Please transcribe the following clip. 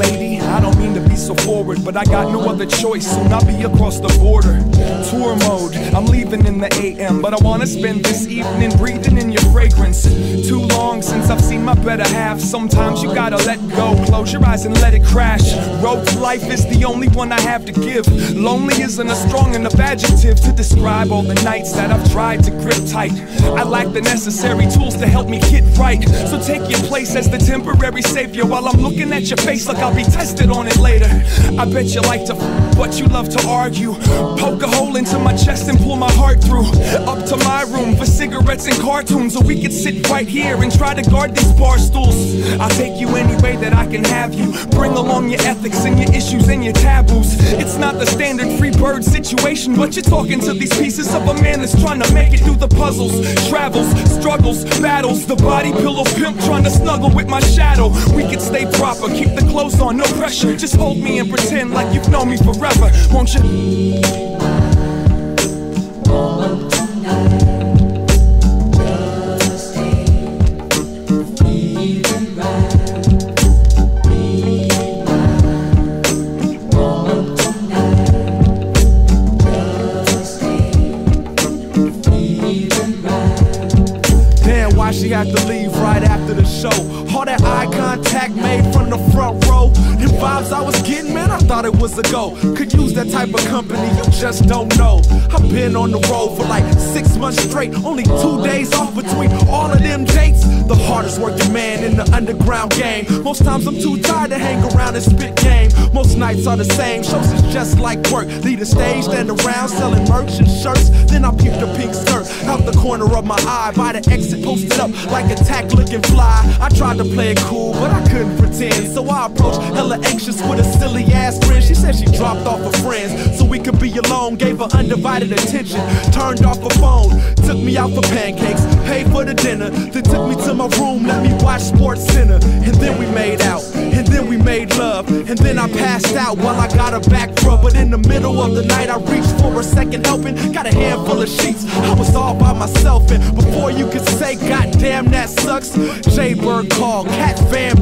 lady. I don't mean to but I got no other choice. Soon I'll be across the border. Tour mode, I'm leaving in the AM, but I wanna spend this evening breathing in your fragrance. Too long since I've seen my better half. Sometimes you gotta let go, close your eyes and let it crash. Road to life is the only one I have to give. Lonely isn't a strong enough adjective to describe all the nights that I've tried to grip tight. I lack the necessary tools to help me get right. So take your place as the temporary savior while I'm looking at your face like I'll be tested on it later. I bet you like to f, but you love to argue. Poke a hole into my chest and pull my heart through. Up to my room for cigarettes and cartoons, or we could sit right here and try to guard these bar stools. I'll take you any way that I can have you. Bring along your ethics and your issues and your taboos. It's not the standard free bird situation, but you're talking to these pieces of a man that's trying to make it through the puzzles, travels, struggles, battles. The body pillow pimp trying to snuggle with my shadow. We could stay proper, keep the clothes on, no pressure. Just hold me and pretend like you've known me forever, won't you? Had to leave right after the show? All that eye contact made from the front row. The vibes I was getting, man, I thought it was a go. Could use that type of company, you just don't know. I've been on the road for like six months straight, only two days off between all of them dates. The hardest working man in the underground game. Most times I'm too tired to hang around and spit game. Most nights are the same, shows is just like work. Lead the stage, stand around selling merch and shirts. Then I peep the pink skirt the corner of my eye. By the exit, posted up like a tack looking fly. I tried to play it cool, but I couldn't pretend. So I approached hella anxious with a silly ass grin. She said she dropped off her friends so we could be alone. Gave her undivided attention. Turned off her phone, took me out for pancakes, paid for the dinner. Then took me to my room, let me watch SportsCenter. And then I passed out while I got her back rub. But in the middle of the night, I reached for a second helping. Got a handful of sheets, I was all by myself. And before you could say, God damn, that sucks, Jay Bird called, Cat Van.